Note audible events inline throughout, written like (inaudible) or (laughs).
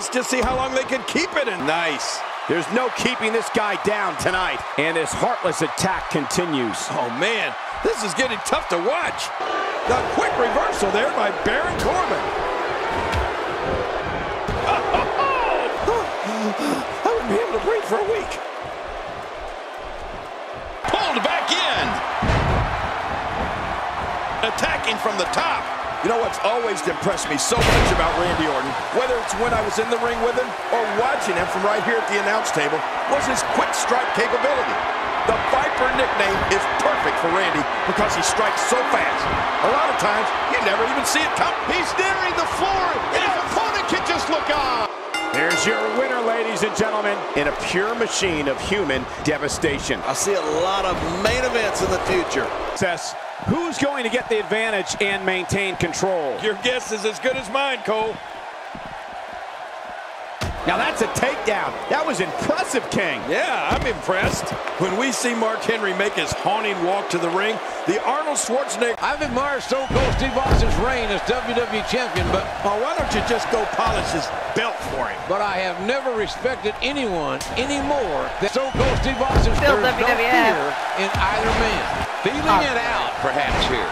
let's just see how long they can keep it. And Nice. There's no keeping this guy down tonight. And this heartless attack continues. Oh, man, this is getting tough to watch. The quick reversal there by Baron Corbin. (laughs) I wouldn't be able to breathe for a week. Pulled back in. Attacking from the top. You know what's always impressed me so much about Randy Orton, whether it's when I was in the ring with him or watching him from right here at the announce table, was his quick strike capability. The Viper nickname is perfect for Randy because he strikes so fast. A lot of times, you never even see it come. He's nearing the floor, and his opponent can just look on. Here's your winner, ladies and gentlemen, in a pure machine of human devastation. I see a lot of main events in the future. Success. Who's going to get the advantage and maintain control? Your guess is as good as mine, Cole. Now that's a takedown. That was impressive, King. Yeah, I'm impressed. When we see Mark Henry make his haunting walk to the ring, the Arnold Schwarzenegger... I've admired Stone Cold Steve Austin's reign as WWE Champion, but Oh, why don't you just go polish his belt for him? but I have never respected anyone any more than Stone Cold Steve Austin. Still There's no fear in either man. Feeling it out, perhaps, here.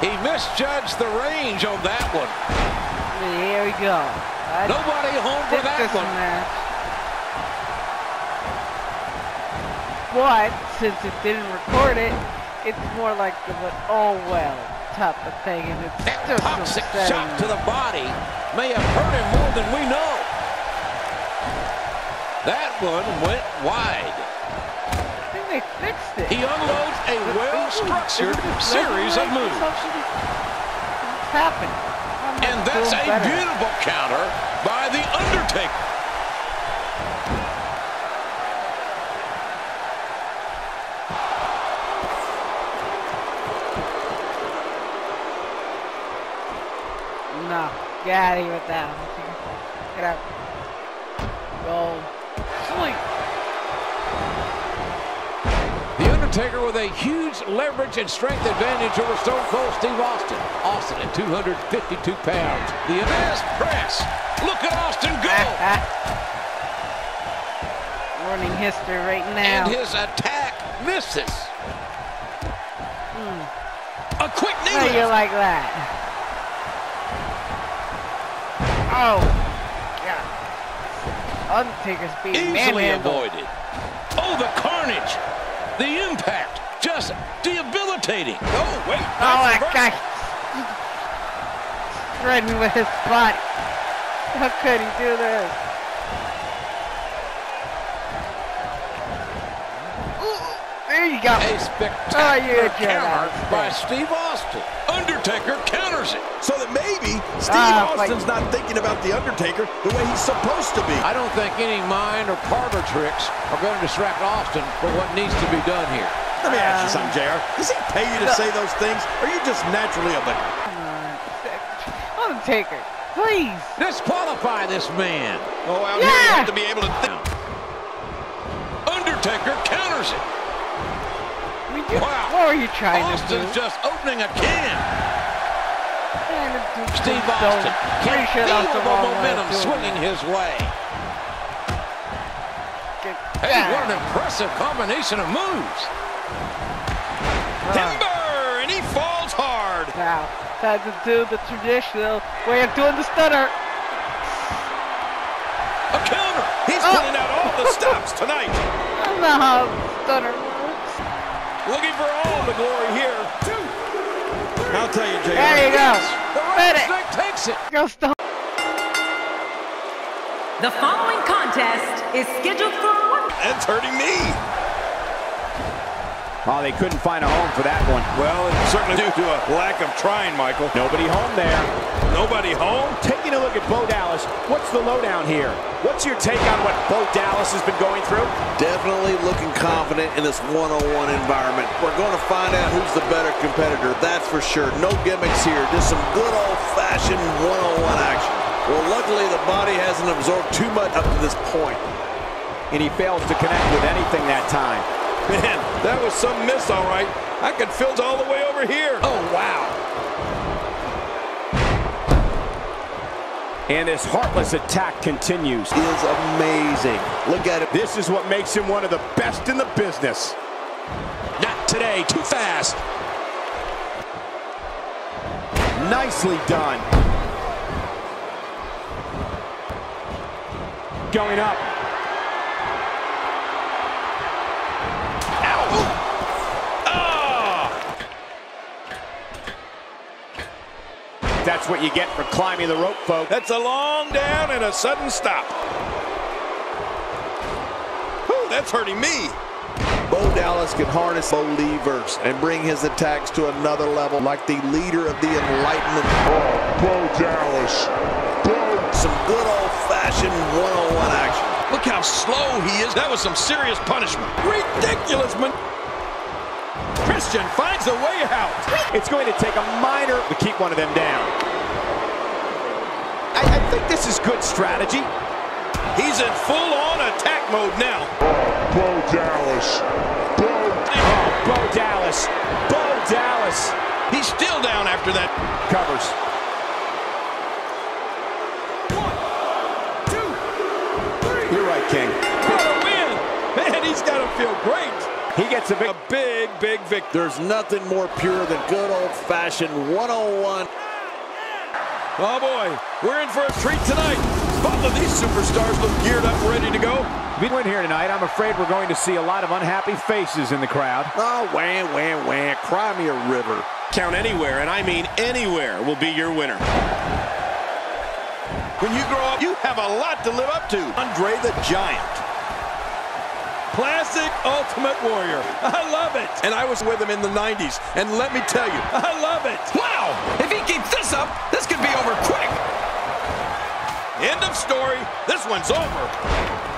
He misjudged the range on that one. Here we go. I Nobody home for that one. match. But since it didn't record it, it's more like the oh well type of thing, and it's That just toxic shot to the body may have hurt him more than we know. That one went wide. They fixed it. He unloads a well-structured series of moves. What's happening? And that's a better. beautiful counter by The Undertaker. No, get out of here with that. Get out. Go. Sleep. Undertaker with a huge leverage and strength advantage over Stone Cold Steve Austin. Austin at 252 pounds. The Abyss press. Look at Austin go. (laughs) Learning history right now. And his attack misses. Hmm. A quick knee How you like that? Oh, God. Undertaker's being Easily manhandled. avoided. Oh, the impact. Just debilitating. Oh, wait. Oh, nice that reversal. guy. Threatening with his body. How could he do this? Ooh, There you go. A Oh, spectacular you did counter that. by Steve Austin. Undertaker counters it. So that maybe Steve Ah, fight. Austin's not thinking about The Undertaker the way he's supposed to be. I don't think any mind or parlor tricks are going to distract Austin from what needs to be done here. Let me ask you Um, something, JR. Does he pay you to no. say those things, or are you just naturally a bunny? Come on. Undertaker, please. Disqualify this man. Oh, out here you have to be able to think. Undertaker counters it. I mean, you- Wow. What were you trying Austin's to do? just opening a can. Trying to do Steve Austin can feel the wrong way of momentum swinging his way. Hey, what an impressive combination of moves. Timber, and he falls hard. Now, time to do the traditional way of doing the stunner. A counter. He's Oh. pulling out all the stops tonight. (laughs) I don't know how the stunner works. Looking for all the glory here. I'll tell you, JR. There you go. The Fit it. rattlesnake takes it. Go stone. The following contest is scheduled for one. That's hurting me. Oh, they couldn't find a home for that one. Well, it's certainly due to a lack of trying, Michael. Nobody home there. Nobody home? Taking a look at Bo Dallas, what's the lowdown here? What's your take on what Bo Dallas has been going through? Definitely looking confident in this one-on-one environment. We're going to find out who's the better competitor, that's for sure. No gimmicks here, just some good old-fashioned one-on-one action. Well, luckily the body hasn't absorbed too much up to this point. And he fails to connect with anything that time. Man, that was some miss, all right. I could feel it all the way over here. Oh, wow. And this heartless attack continues. Is amazing. Look at it. This is what makes him one of the best in the business. Not today, too fast. Nicely done. Going up. That's what you get for climbing the rope, folks. That's a long down and a sudden stop. Whew, that's hurting me. Bo Dallas can harness believers and bring his attacks to another level like the leader of the Enlightenment. Bo Dallas. Bo. Some good old-fashioned one-on-one action. Look how slow he is. That was some serious punishment. Ridiculous, man. Christian finds a way out. It's going to take a minor to keep one of them down. I, I think this is good strategy. He's in full-on attack mode now. Bo Dallas. Bo. Oh, Bo Dallas. Bo Dallas. He's still down after that. Covers. One, two, three. You're right, King. What a win. Man, he's got to feel great. He gets a big... A big, big victory. There's nothing more pure than good old-fashioned one-on-one. Oh, boy. We're in for a treat tonight. Both of these superstars look geared up, ready to go. If we win here tonight, I'm afraid we're going to see a lot of unhappy faces in the crowd. Oh, wham, wham, wham. Cry me a river. Count anywhere, and I mean anywhere, will be your winner. When you grow up, you have a lot to live up to. Andre the Giant. Classic Ultimate Warrior. I love it. And I was with him in the 90s, and let me tell you, I love it. Wow! If he keeps this up, this could be over quick. End of story. This one's over.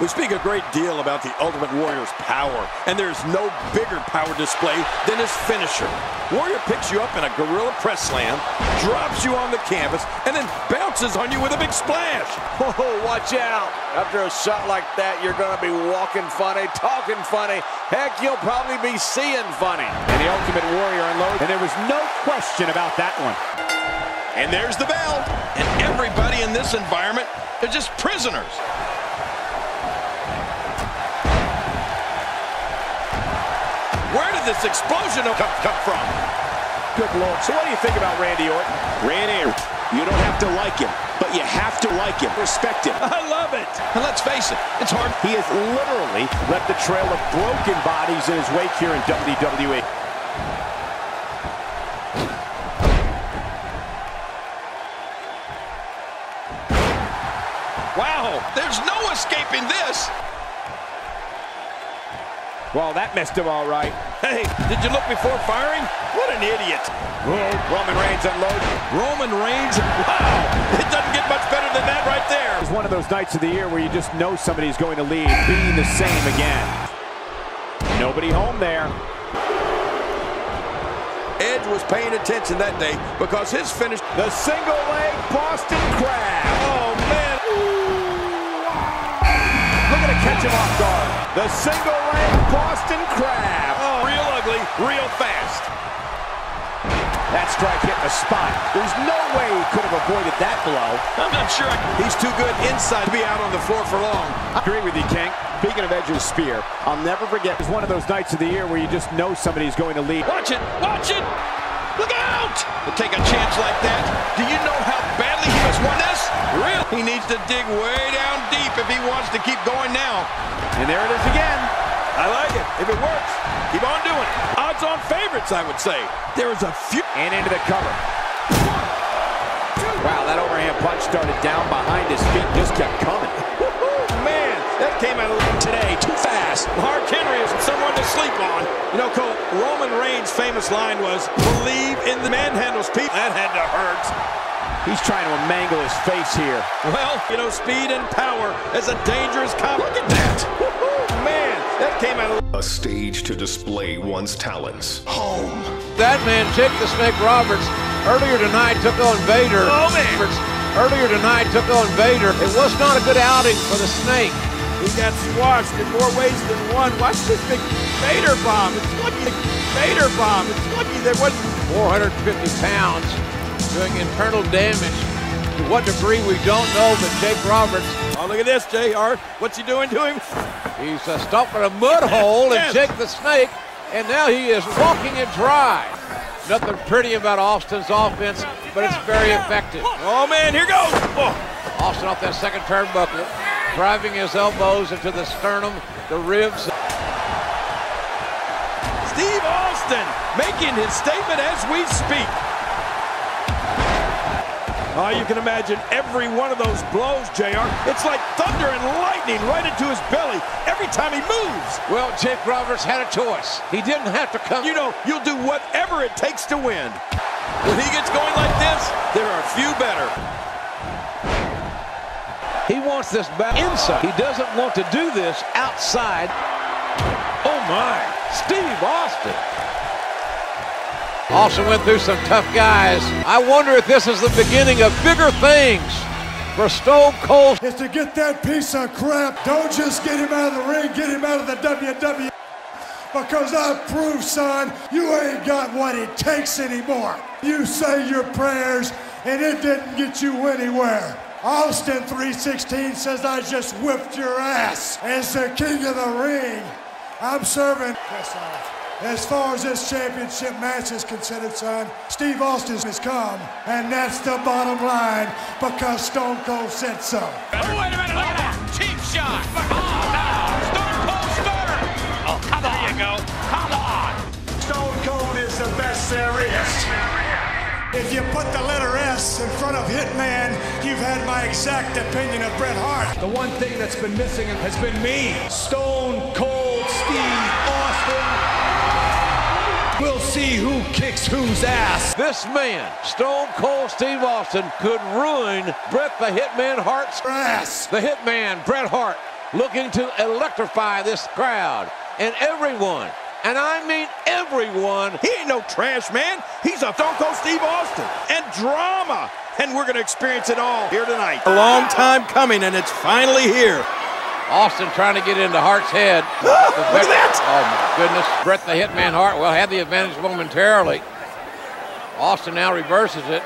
We speak a great deal about the Ultimate Warrior's power, and there's no bigger power display than his finisher. Warrior picks you up in a gorilla press slam, drops you on the canvas, and then bounces on you with a big splash. (laughs) Oh, watch out. After a shot like that, you're going to be walking funny, talking funny. Heck, you'll probably be seeing funny. And the Ultimate Warrior unloads, and there was no question about that one. And there's the bell. And everybody in this environment, they're just prisoners. This explosion come, come from? Good Lord. So what do you think about Randy Orton? Randy, you don't have to like him, but you have to like him. Respect him. I love it. And let's face it, it's hard. He has literally left a trail of broken bodies in his wake here in. WWE. Wow, there's no escaping this. Well, that messed him all right. (laughs) Hey, did you look before firing? What an idiot. Roman Reigns unloaded. Roman Reigns, (laughs) wow, it doesn't get much better than that right there. It's one of those nights of the year where you just know somebody's going to leave, being the same again. Nobody home there. Edge was paying attention that day because his finish. The single leg Boston Crab. Oh, catch him off guard. The single leg Boston Crab. Oh, real ugly, real fast. That strike hit the spot. There's no way he could have avoided that blow. I'm not sure. I- He's too good inside to be out on the floor for long. I agree with you, King. Speaking of Edge's spear, I'll never forget. It's one of those nights of the year where you just know somebody's going to leave. Watch it, watch it. Look out! To take a chance like that, do you know how badly (laughs) He needs to dig way down deep if he wants to keep going now. And there it is again. I like it. If it works, keep on doing it. Odds on favorites, I would say. There is a few. And into the cover. Wow, that overhand punch started down behind his feet, just kept coming. Man, that came out of today too fast. Mark Henry is someone to sleep on. You know, Cole, Roman Reigns' famous line was, believe in the manhandles people. That had to hurt. He's trying to mangle his face here. Well, you know, speed and power is a dangerous combo. Look at that. Woo-hoo, Man, that came out of A stage to display one's talents. Home. That man, Jake the Snake Roberts, earlier tonight took on Vader. Oh, man. Roberts, Earlier tonight took on Vader. It was not a good outing for the Snake. He got squashed in more ways than one. Watch this big Vader bomb. It's lucky the Vader bomb. It's lucky there wasn't 450 pounds doing internal damage To what degree we don't know, but Jake Roberts, Oh, look at this, JR. What's he doing to him? he's uh, stomping a mud hole and Yes. Jake the Snake, and now he is walking it dry. Nothing pretty about Austin's offense, but it's very effective. Oh, man, here goes. Oh. Austin off that second turnbuckle, driving his elbows into the sternum, the ribs. Steve Austin making his statement as we speak. Oh, you can imagine every one of those blows, JR. It's like thunder and lightning right into his belly every time he moves. Well, Jake Roberts had a choice. He didn't have to come. You know, you'll do whatever it takes to win. When he gets going like this, there are a few better. He wants this back inside. He doesn't want to do this outside. Oh my, Steve Austin. Austin went through some tough guys. I wonder if this is the beginning of bigger things for Stone Cold. is to get that piece of crap. Don't just get him out of the ring, get him out of the WWE. Because I prove, son, you ain't got what it takes anymore. You say your prayers, and it didn't get you anywhere. Austin 316 says I just whipped your ass. As the king of the ring, I'm serving. As far as this championship match is considered, son, Steve Austin has come, and that's the bottom line because Stone Cold said so. Oh, wait a minute, look at that. Cheap shot. Oh, no. Stone Cold Stunner. Oh, come on. There you go. Come on. Stone Cold is the best there is. If you put the letter S in front of Hitman, you've had my exact opinion of Bret Hart. The one thing that's been missing has been me. Stone Cold see who kicks whose ass. This man, Stone Cold Steve Austin, could ruin Bret the Hitman Hart's Ass. The Hitman, Bret Hart, looking to electrify this crowd and everyone. And I mean everyone. He ain't no trash man. He's a Stone Cold Steve Austin. And drama. And we're going to experience it all here tonight. A long time coming, and it's finally here. Austin trying to get into Hart's head. (gasps) Look at that. Oh my goodness. Bret the Hitman Hart, well, had the advantage momentarily. Austin now reverses it.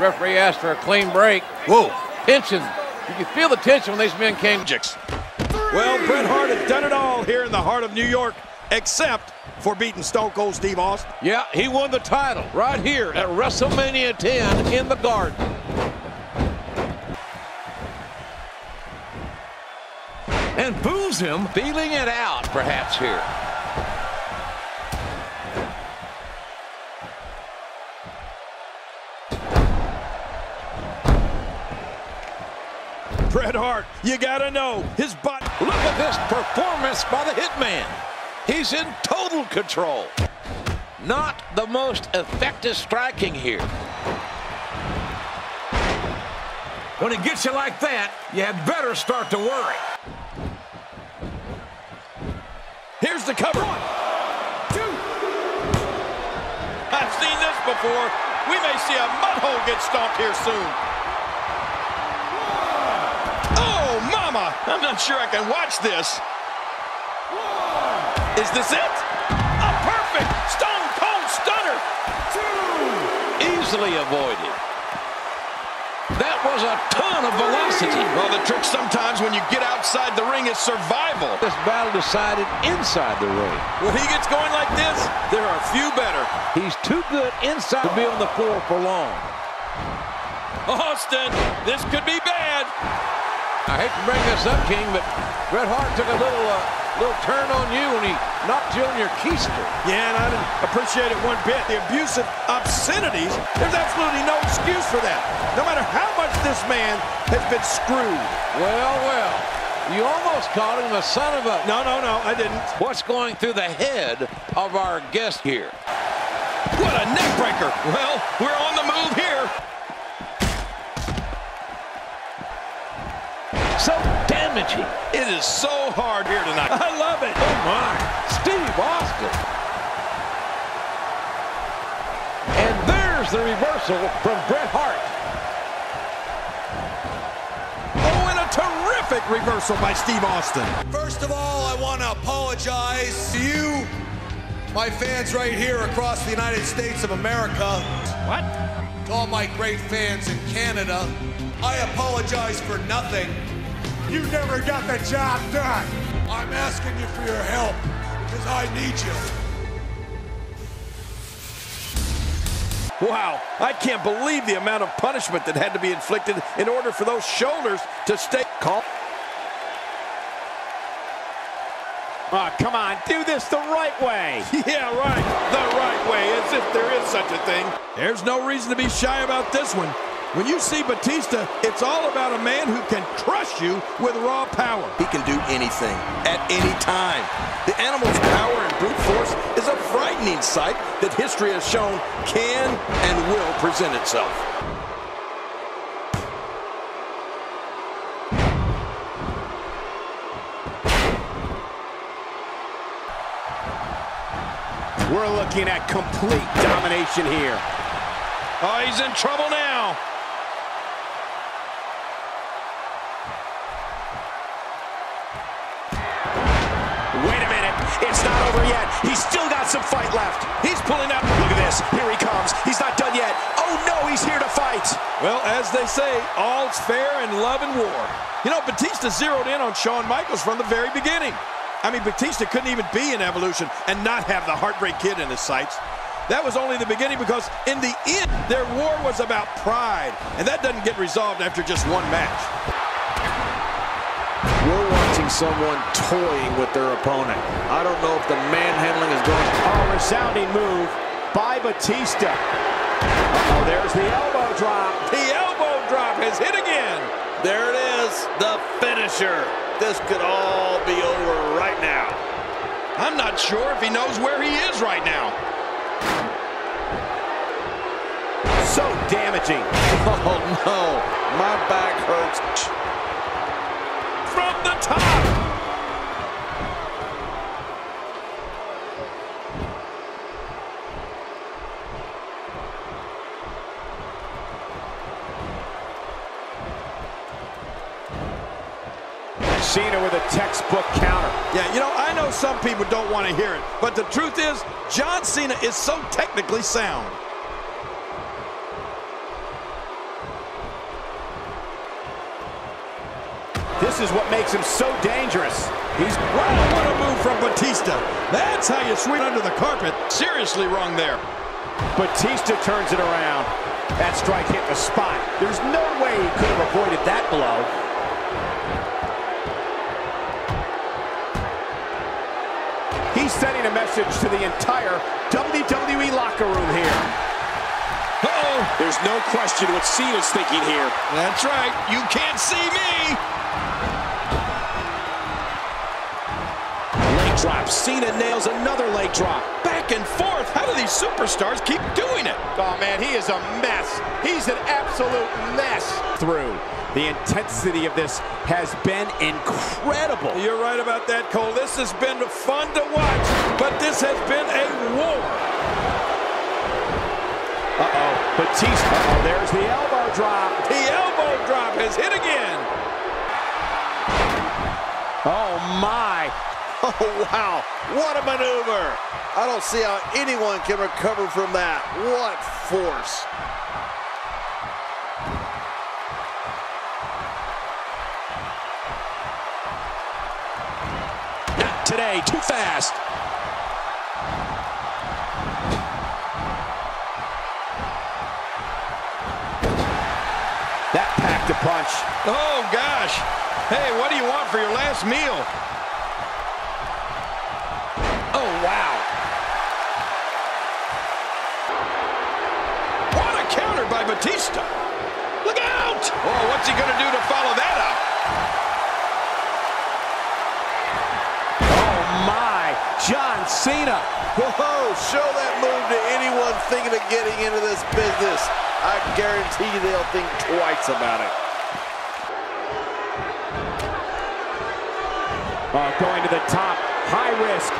Referee asked for a clean break. Whoa. Tension. You can feel the tension when these men came. Well, Bret Hart has done it all here in the heart of New York, except for beating Stone Cold Steve Austin. Yeah, he won the title right here at WrestleMania 10 in the Garden. And boos him, feeling it out perhaps here. Bret Hart, you got to know, his butt. Look at this performance by the Hitman. He's in total control. Not the most effective striking here. When it gets you like that, you had better start to worry. Here's the cover. One, two. I've seen this before. We may see a mud hole get stomped here soon. Oh, mama! I'm not sure I can watch this. Is this it? A perfect Stone Cold Stunner! Two. Easily avoided. That was a ton of velocity. Well, the trick sometimes when you get outside the ring is survival. This battle decided inside the ring. When he gets going like this, there are a few better. He's too good inside to be on the floor for long. Austin, this could be bad. I hate to bring this up, King, but Bret Hart took a little uh, little turn on you when he knocked you on your keister. Yeah, and I didn't appreciate it one bit. The abusive obscenities, there's absolutely no excuse for that. No matter how much this man has been screwed. Well, well, you almost called him a son of a... No, no, no, I didn't. What's going through the head of our guest here? What a neck breaker. Well, we're on the move here. So damaging. It is so hard here tonight. I love it. Oh, my. Steve Austin. And there's the reversal from Bret Hart. Oh, and a terrific reversal by Steve Austin. First of all, I want to apologize to you, my fans right here across the United States of America. What? To all my great fans in Canada, I apologize for nothing. You never got the job done. I'm asking you for your help because I need you. Wow, I can't believe the amount of punishment that had to be inflicted in order for those shoulders to stay calm. Oh, ah, come on, do this the right way. (laughs) Yeah, right, the right way, as if there is such a thing. There's no reason to be shy about this one. When you see Batista, it's all about a man who can crush you with raw power. He can do anything, at any time. The animal's power and brute force is a frightening sight that history has shown can and will present itself. We're looking at complete domination here. Oh, he's in trouble yet. He's still got some fight left. He's pulling up. Look at this. Here he comes. He's not done yet. Oh, no, he's here to fight. Well, as they say, all's fair in love and war. You know, Batista zeroed in on Shawn Michaels from the very beginning. I mean, Batista couldn't even be in Evolution and not have the Heartbreak Kid in his sights. That was only the beginning because in the end, their war was about pride. And that doesn't get resolved after just one match. We're someone toying with their opponent. I don't know if the manhandling is going Oh, resounding move by Batista. Uh-oh, there's the elbow drop. The elbow drop has hit again. There it is, the finisher. This could all be over right now. I'm not sure if he knows where he is right now. So damaging. (laughs) Oh no, my back hurts. Top. Cena with a textbook counter. Yeah, you know, I know some people don't want to hear it, but the truth is, John Cena is so technically sound. This is what makes him so dangerous. He's wow, what a move from Batista. That's how you sweep under the carpet. Seriously wrong there. Batista turns it around. That strike hit the spot. There's no way he could have avoided that blow. He's sending a message to the entire WWE locker room here. Uh-oh. There's no question what Cena's thinking here. That's right. You can't see me. Drop. Cena nails another leg drop. Back and forth. How do these superstars keep doing it? Oh, man, he is a mess. He's an absolute mess. Through. The intensity of this has been incredible. You're right about that, Cole. This has been fun to watch, but this has been a war. Uh-oh. Batista. Uh-oh, there's the elbow (laughs) Oh, wow. What a maneuver. I don't see how anyone can recover from that. What force. Not today. Too fast. That packed a punch. Oh, gosh. Hey, what do you want for your last meal? By Batista. Look out! Oh, what's he going to do to follow that up? Oh, my. John Cena. Whoa, show that move to anyone thinking of getting into this business. I guarantee you they'll think twice about it. Oh, going to the top. High risk.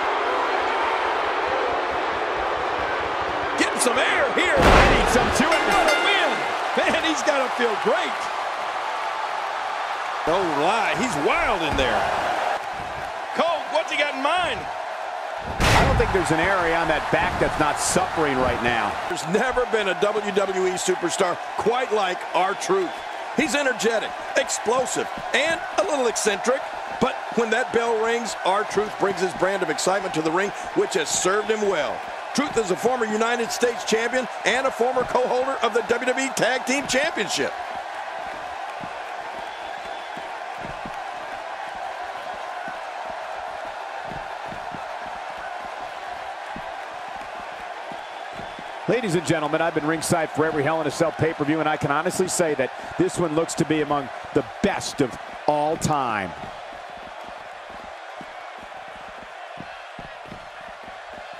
Getting some air here. I to it. What a win. Man, he's got to feel great. Oh, no lie, he's wild in there. Cole, what's he got in mind? I don't don't think there's an area on that back that's not suffering right now. There's never been a WWE superstar quite like R-Truth. He's energetic, explosive, and a little eccentric. But when that bell rings, R-Truth brings his brand of excitement to the ring, which has served him well. Truth is a former United States champion and a former co-holder of the WWE Tag Team Championship. Ladies and gentlemen, I've been ringside for every Hell in a Cell pay-per-view, and I can honestly say that this one looks to be among the best of all time.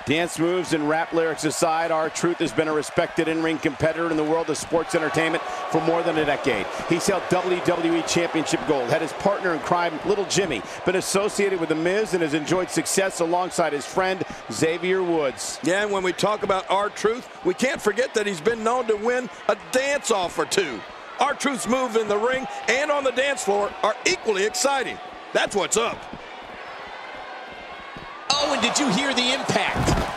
Dance moves and rap lyrics aside, R-Truth has been a respected in-ring competitor in the world of sports entertainment for more than a decade. He's held WWE Championship gold, had his partner in crime, Little Jimmy, been associated with The Miz, and has enjoyed success alongside his friend Xavier Woods. Yeah, and when we talk about R-Truth, we can't forget that he's been known to win a dance-off or two. R-Truth's move in the ring and on the dance floor are equally exciting. That's what's up. Did you hear the impact?